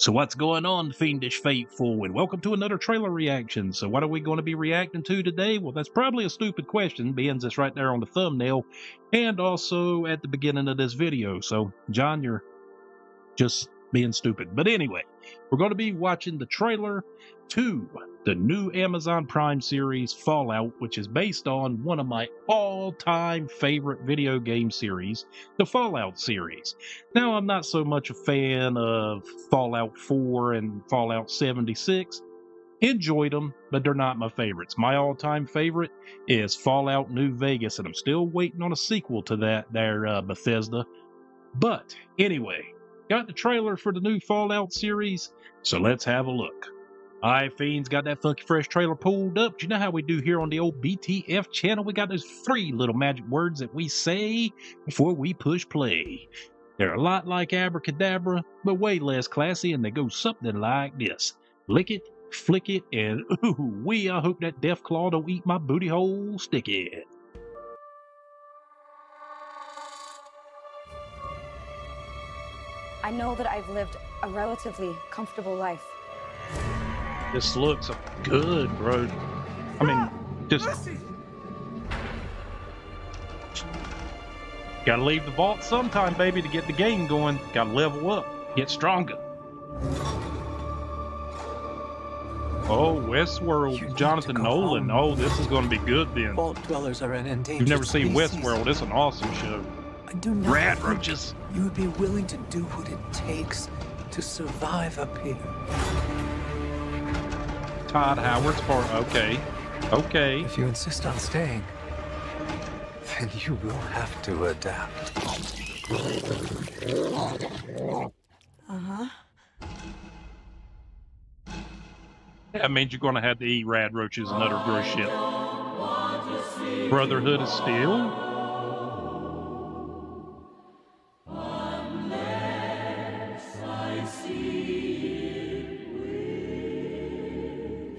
So what's going on, Fiendish Faithful, and welcome to another trailer reaction. So what are we going to be reacting to today? Well, that's probably a stupid question, being it's right there on the thumbnail, and also at the beginning of this video. So, John, you're just being stupid. But anyway, we're going to be watching the trailer to the new Amazon Prime series Fallout, which is based on one of my all time favorite video game series, the Fallout series. Now, I'm not so much a fan of Fallout 4 and Fallout 76. Enjoyed them, but they're not my favorites. My all time favorite is Fallout New Vegas, and I'm still waiting on a sequel to that there, uh, Bethesda. But anyway, got the trailer for the new Fallout series, so let's have a look. Alright, Fiends, got that funky fresh trailer pulled up. Do You know how we do here on the old BTF channel? We got those three little magic words that we say before we push play. They're a lot like abracadabra, but way less classy, and they go something like this. Lick it, flick it, and ooh wee, I hope that death claw don't eat my booty hole, stick it. I know that I've lived a relatively comfortable life. This looks good, bro. I mean, just gotta leave the vault sometime, baby, to get the game going. Gotta level up, get stronger. Oh, Westworld, Jonathan Nolan. Home. Oh, this is going to be good then. Vault dwellers are an endangered You've never seen species. Westworld. It's an awesome show. I do not Rad roaches. You would be willing to do what it takes to survive up here. Todd Howard's part. Okay. Okay. If you insist on staying, then you will have to adapt. Uh-huh. That means you're going to have to eat rad roaches and other gross shit. Brotherhood of Steel?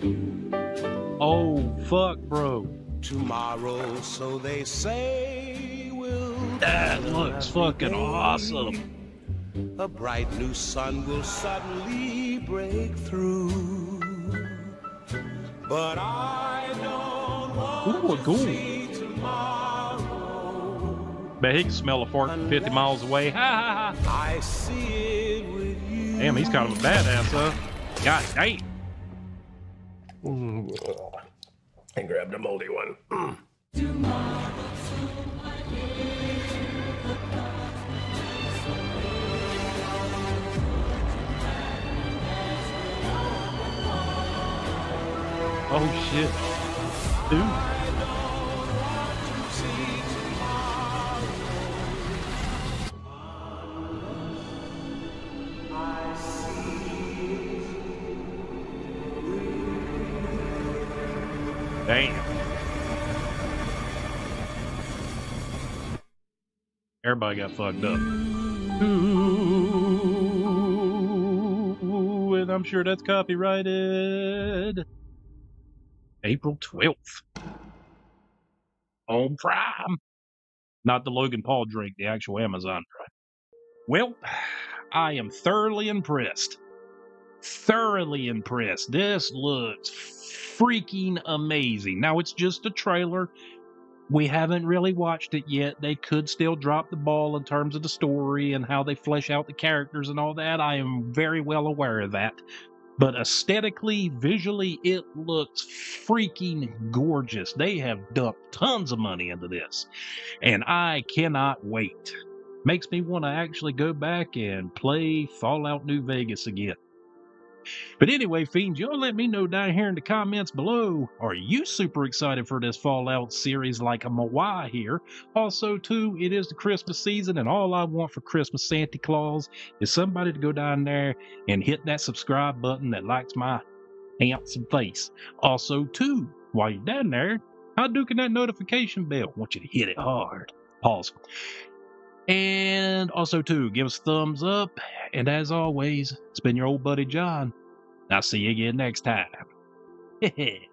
Oh, fuck, bro. Tomorrow, so they say, will That looks fucking awesome. a bright new sun will suddenly break through. But I don't want Ooh, a to see tomorrow. Bet he can smell a fart 50 miles away. Ha ha ha. I see it with you. Damn, he's kind of a badass, huh? God damn. Mm. I grabbed a moldy one. Mm. Oh shit. Dude. Damn. Everybody got fucked up. Ooh, and I'm sure that's copyrighted. April 12th. On Prime. Not the Logan Paul drink, the actual Amazon Prime. Well, I am thoroughly impressed. Thoroughly impressed. This looks freaking amazing. Now, it's just a trailer. We haven't really watched it yet. They could still drop the ball in terms of the story and how they flesh out the characters and all that. I am very well aware of that. But aesthetically, visually, it looks freaking gorgeous. They have dumped tons of money into this. And I cannot wait. Makes me want to actually go back and play Fallout New Vegas again. But anyway, Fiends, y'all let me know down here in the comments below. Are you super excited for this Fallout series like a Mawai here? Also, too, it is the Christmas season, and all I want for Christmas Santa Claus is somebody to go down there and hit that subscribe button that likes my handsome face. Also, too, while you're down there, how duking that notification bell? I want you to hit it hard. Pause. And also, too, give us thumbs up. And as always, it's been your old buddy John. I'll see you again next time.